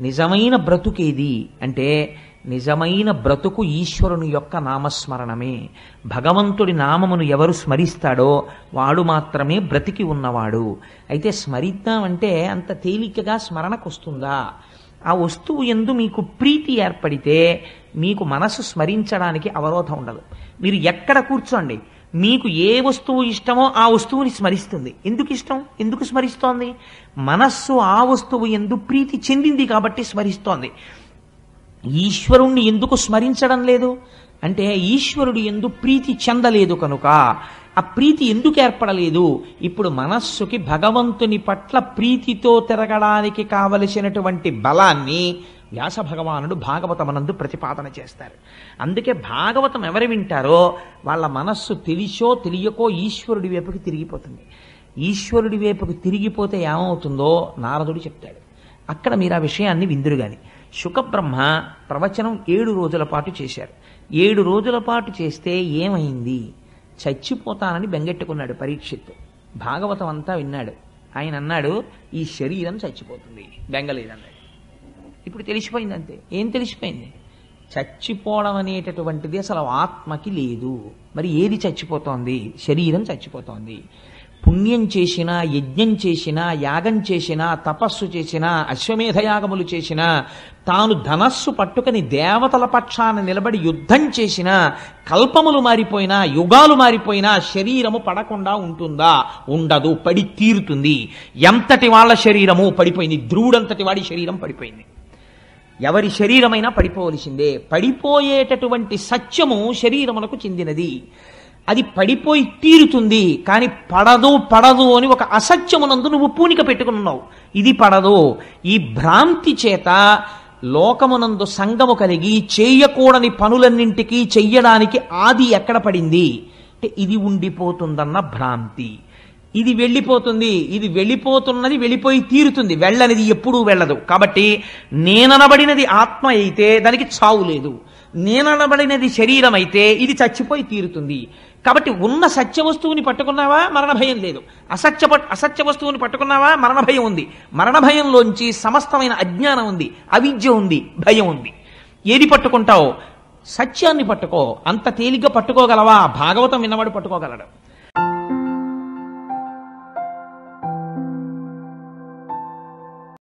నిజమైన బ్రతుకేది అంటే నిజమైన బ్రతుకు ఈశ్వరుని యొక్క నామస్మరణమే. భగవంతుడి నామమును ఎవరు స్మరిస్తాడో వాడు మాత్రమే బ్రతికి ఉన్నవాడు. అయితే స్మరిద్దామంటే అంత తేలికగా స్మరణకు వస్తుందా ఆ వస్తువు ఎందు మీకు ప్రీతి ఏర్పడితే మీకు మనసు స్మరించడానికి అవరోధం ఉండదు. మీరు ఎక్కడ కూర్చోండి? మీకు ఏ వస్తువు ఇష్టమో ఆ వస్తువుని స్మరిస్తుంది. ఎందుకు ఇష్టం? ఎందుకు స్మరిస్తోంది? మనస్సు ఆ వస్తువు ఎందు ప్రీతి చెందింది కాబట్టి స్మరిస్తోంది. ఈశ్వరుణ్ణి ఎందుకు స్మరించడం లేదు? అంటే ఈశ్వరుడు ఎందు ప్రీతి చెందలేదు కనుక ఆ ప్రీతి ఎందుకు ఏర్పడలేదు? ఇప్పుడు మనస్సుకి భగవంతుని పట్ల ప్రీతితో తిరగడానికి కావలసినటువంటి బలాన్ని వ్యాస భగవానుడు భాగవతమనందు ప్రతిపాదన చేస్తారు. అందుకే భాగవతం ఎవరు వింటారో వాళ్ళ మనస్సు తెలిసో తెలియకో ఈశ్వరుడి వైపుకి తిరిగిపోతుంది. ఈశ్వరుడి వైపుకి తిరిగిపోతే ఏమవుతుందో నారదుడు చెప్తాడు. అక్కడ మీరు ఆ విషయాన్ని విందురుగాని శుకబ్రహ్మ ప్రవచనం ఏడు రోజుల పాటు చేశారు. ఏడు రోజుల పాటు చేస్తే ఏమైంది? చచ్చిపోతానని బెంగెట్టుకున్నాడు పరీక్షిత్తు. భాగవతం అంతా విన్నాడు. ఆయన అన్నాడు ఈ శరీరం చచ్చిపోతుంది. బెంగలేదన్నాడు ఇప్పుడు తెలిసిపోయింది అంతే ఏం తెలిసిపోయింది? చచ్చిపోవడం అనేటటువంటిది అసలు ఆత్మకి లేదు. మరి ఏది చచ్చిపోతోంది? శరీరం చచ్చిపోతోంది. పుణ్యం చేసినా యజ్ఞం చేసినా యాగం చేసినా తపస్సు చేసినా అశ్వమేధయాగములు చేసినా తాను ధనస్సు పట్టుకని దేవతల పక్షాన నిలబడి యుద్ధం చేసినా కల్పములు మారిపోయినా యుగాలు మారిపోయినా శరీరము పడకుండా ఉంటుందా? ఉండదు పడి తీరుతుంది. ఎంతటి వాళ్ళ శరీరము పడిపోయింది? ధ్రువుడంతటి వాడి శరీరం పడిపోయింది. ఎవరి శరీరమైనా పడిపోవలసిందే. పడిపోయేటటువంటి సత్యము శరీరమునకు చెందినది. అది పడిపోయి తీరుతుంది. కానీ పడదు పడదు అని ఒక అసత్యమునందు నువ్వు పూనిక పెట్టుకున్నావు ఇది పడదు. ఈ భ్రాంతి చేత లోకమునందు సంగము కలిగి చేయకూడని పనులన్నింటికీ చెయ్యడానికి ఆది ఎక్కడ పడింది? అంటే ఇది ఉండిపోతుందన్న భ్రాంతి. ఇది వెళ్ళిపోతుంది ఇది వెళ్ళిపోతున్నది వెళ్ళిపోయి తీరుతుంది. వెళ్ళనిది ఎప్పుడూ వెళ్ళదు. కాబట్టి నేననబడినది ఆత్మ అయితే దానికి చావు లేదు. నేననబడినది శరీరం అయితే ఇది చచ్చిపోయి తీరుతుంది. కాబట్టి ఉన్న సత్య వస్తువుని పట్టుకున్నావా? మరణ భయం లేదు. అసత్య పట్- అసత్య వస్తువుని పట్టుకున్నావా? మరణ భయం ఉంది. మరణ భయంలోంచి సమస్తమైన అజ్ఞానం ఉంది. అవిద్య ఉంది. భయం ఉంది. ఏది పట్టుకుంటావు? సత్యాన్ని పట్టుకో. అంత తేలిగ్గా పట్టుకోగలవా? భాగవతం విన్నవాడు పట్టుకోగలడు.